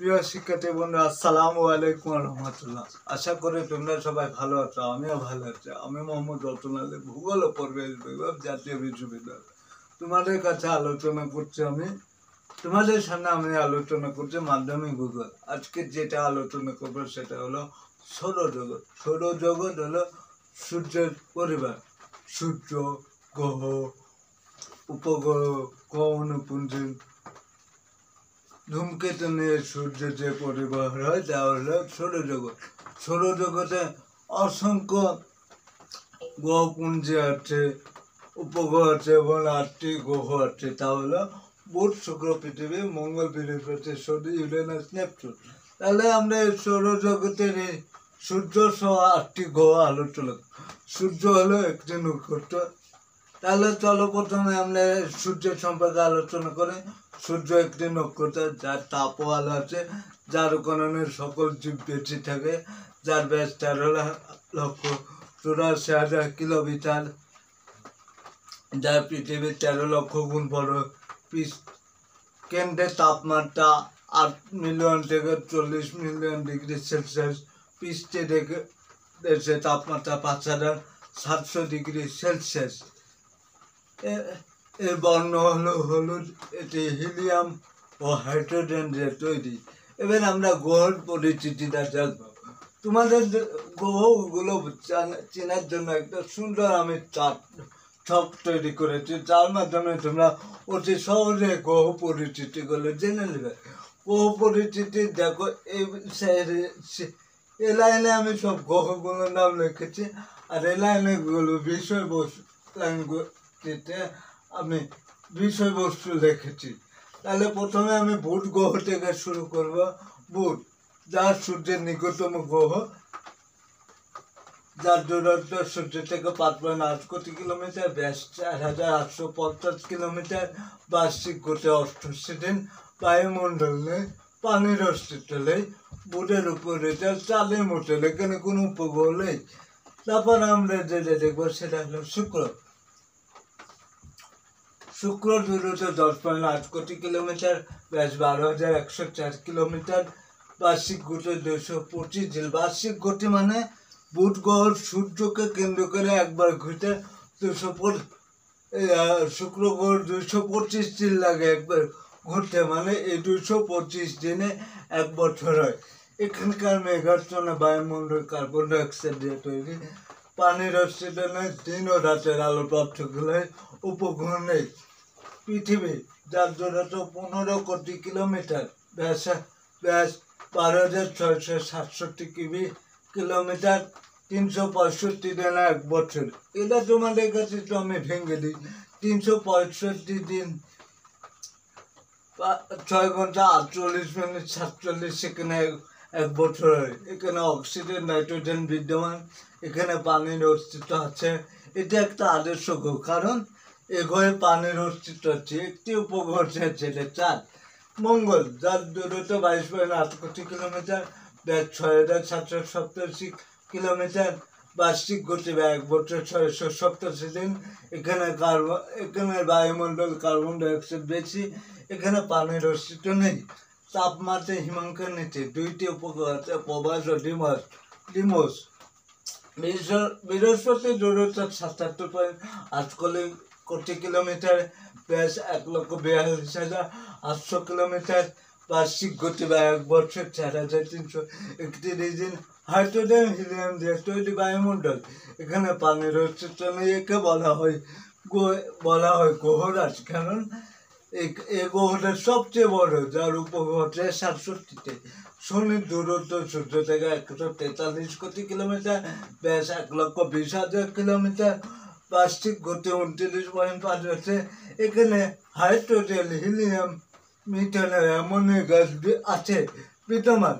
প্রিয় শিক্ষার্থী বন্ধু আসসালামু আলাইকুম রহমতুল্লাহ। আশা করি তোমরা সবাই ভালো আছো, আমিও ভালো আছি। আমি মোহাম্মদ রতন আলী ভূগোল ও পরিবেশ বিভাগ, জাতীয় বিশ্ববিদ্যালয়। তোমাদের কাছে আলোচনা করছি আমি। তোমাদের সামনে আমি আলোচনা করছি মাধ্যমিক ভূগোল। আজকে যেটা আলোচনা করব সেটা হলো সৌরজগৎ। সৌরজগৎ হলো সূর্যের পরিবার। সূর্য, গ্রহ, উপগ্রহ কৌনপুঞ্জি ধূমকেতু নিয়ে সূর্যের যে পরিবার হয়, তা হলো সৌরজগৎ সৌরজগতে অসংখ্য গ্রহপুঞ্জি আছে, উপগ্রহ আছে এবং আটটি গ্রহ আছে। তা হলো বুধ, শুক্র, পৃথিবী, মঙ্গল, বৃহস্পতি, শনি, ইউরেনাস, নেপচুন। তাহলে আমরা এই সৌরজগতের এই সূর্য সহ আটটি গ্রহ আলোচনা সূর্য হলো একটি নক্ষত্র তাহলে চলো প্রথমে আমরা সূর্যের সম্পর্কে আলোচনা করি। সূর্য একটি নক্ষত্র, যার তাপওয়াল আছে, যার কারণে সকল জীব বেঁচে থাকে, যার ব্যাস তেরো লক্ষ চুরাশি হাজার কিলোমিটার, যার পৃথিবীর তেরো লক্ষ গুণ বড় কেন্দ্রের তাপমাত্রা আট মিলিয়ন থেকে চল্লিশ মিলিয়ন ডিগ্রি সেলসিয়াস। পৃষ্ঠে দেখে দেশে তাপমাত্রা পাঁচ হাজার সাতশো ডিগ্রি সেলসিয়াস। এ- বর্ণ হলো হলুদ এটি হিলিয়াম ও হাইড্রোজেন দিয়ে তৈরি। এবার আমরা গ্রহর পরিচিতিটা জানব তোমাদের গ্রহগুলো চেনার জন্য একটা সুন্দর আমি চার্ট ছক তৈরি করেছি। যার মাধ্যমে তোমরা অতি সহজে গ্রহ পরিচিতিগুলো জেনে নেবে। গ্রহ পরিচিতি দেখো, এই এ লাইনে আমি সব গ্রহগুলোর নাম লিখেছি, আর এই লাইনেগুলো বিষয়বস্তু লাইনগুলিতে আমি বিষয়বস্তু লিখেছি তাহলে প্রথমে আমি বুধ গ্রহ থেকে শুরু করব। বুধ, যার সূর্যের নিকটতম গ্রহ, যার দূরত্ব সূর্য থেকে পাঁচ পয়েন্ট আট কোটি কিলোমিটার, ব্যাস চার হাজার আটশো পঞ্চাশ কিলোমিটার, বার্ষিক গতি অষ্টআশি দিন, বায়ুমণ্ডল নেই পানির অস্তিত্ব নেই, বুধের উপরে যা চালের মতো এখানে কোনো উপগ্রহ নেই। তারপর আমরা যেটা দেখব সেটা হলো শুক্র। শুক্র দূরত্ব দশ পয়েন্ট কোটি কিলোমিটার, ব্যাস বারো হাজার একশো চার কিলোমিটার। বার্ষিক গতি দুশো পঁচিশ দিন বার্ষিক গতি মানে বুধ গ্রহ সূর্যকে কেন্দ্র করে একবার ঘুরতে দুশো শুক্র গ্রহ দুশো পঁচিশ দিন লাগে একবার ঘুরতে। মানে এই দুশো পঁচিশ দিনে এক বছর হয়। এখানকার মেঘাচ্ছন্ন বায়ুমণ্ডল কার্বন ডাইঅক্সাইড দিয়ে তৈরি। পানির নেই দিন ও রাতের আলো পার্থক্য উপগ্রহ নেই। পৃথিবী, যার দূরত্ব পনেরো কোটি কিলোমিটার। ব্যাস ব্যাস, বারো হাজার ছয়শো সাতষট্টি কিমি কিলোমিটার, তিনশো পঁয়ষট্টি দিন এক বছর। এটা তোমাদের কাছে তো আমি ভেঙে দিই। তিনশো পঁয়ষট্টি দিন ছয় ঘণ্টা আটচল্লিশ মিনিট, সাতচল্লিশ সেখানে এক- এক বছর হয়। এখানে অক্সিজেন, নাইট্রোজেন বিদ্যমান, এখানে পানির অস্তিত্ব আছে। এটা একটা আদর্শ কারণ এ গ্রহে পানির অস্তিত্ব আছে, একটি উপগ্রহ ছেলে চাঁদ। মঙ্গল, যার দূরত্ব বাইশ পয়েন্ট আট কোটি কিলোমিটার ব্যাস ছয় হাজার সাতশো সপ্তাশি কিলোমিটার, বার্ষিক গতি বা এক বছর ছয়শো সপ্তাশি দিন। এখানে কার্বন, এখানে বায়ুমণ্ডল কার্বন ডাইঅক্সাইড বেশি, এখানে পানির অস্তিত্ব নেই। তাপমাত্রা হিমাঙ্কের নিচে, দুইটি উপগ্রহ আছে, প্রবাস ও ডিমস, ডিমোস। বৃহস্প- বৃহস্পতি দূরত্ব সাতাত্তর পয়েন্ট আট কোটি কিলোমিটার ব্যাস এক লক্ষ বিয়াল্লিশ হাজার আটশো কিলোমিটার, বার্ষিক গতি বা এক বছর চার হাজার তিনশো একত্রিশ দিন হাইড্রোজেন হিলিয়াম দিয়ে তৈরি বায়ুমণ্ডল। এখানে পানির অস্তিত্ব নেই একে বলা হয় বলা হয় গ্রহরাজ কারণ এই- এই গ্রহটা সবচেয়ে বড়, যার উপগ্রহটা সাতষট্টিতে শনির দূরত্ব সূর্য থেকে একশো তেতাল্লিশ কোটি কিলোমিটার ব্যাস এক লক্ষ বিশ হাজার কিলোমিটার বার্ষিক গতি উনত্রিশ পয়েন্ট পাঁচ হচ্ছে। এখানে hydrogen helium methane ammonia gas আছে। বিদ্যমান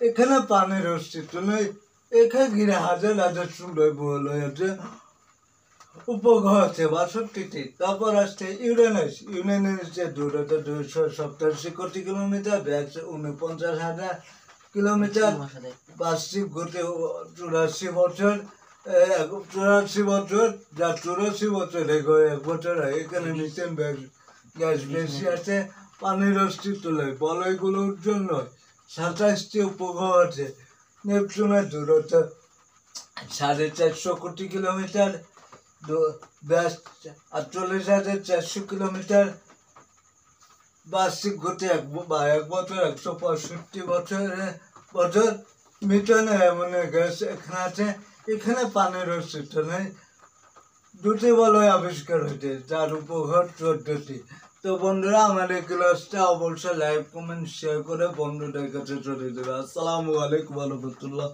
এখানে পানির অস্তিত্ব নেই। এখানে ঘিরে হাজার হাজার সুন্দর বল হয়েছে। উপগ্রহ আছে বাষট্টিটি। তারপর আসছে ইউরেনাস। ইউরেনাসের দূরত্ব দুইশো সপ্তাশি কোটি কিলোমিটার ব্যাস উনপঞ্চাশ হাজার কিলোমিটার। বার্ষিক গতি চুরাশি বছর। চুরাশি বছর, যা চুরাশি বছর এক বছর এখানে মিথেন গ্যাস বেশি আছে, পানির অস্তিত্ব নেই বলয়গুলো উজ্জ্বল নয় সাতাশটি উপগ্রহ আছে। নেপচুনের দূরত্ব সাড়ে চারশো কোটি কিলোমিটার ব্যাস আটচল্লিশ হাজার চারশো কিলোমিটার। বার্ষিক গতি এক বা এক বছর, একশো পঁয়ষট্টি বছরে, বছর। মিটনে এমন গ্যাস এখানে আছে এখানে পানের অস্তিত্ব নেই। দুটি বলয় আবিষ্কার হয়েছে, যার উপহার চোদ্দটি। তো বন্ধুরা, আমার এই ক্লাসটা অবশ্যই লাইভ কমেন্ট শেয়ার করে বন্ধুদের কাছে চলে দেবে। আসসালামু আলাইকুম রহমতুল্লাহ।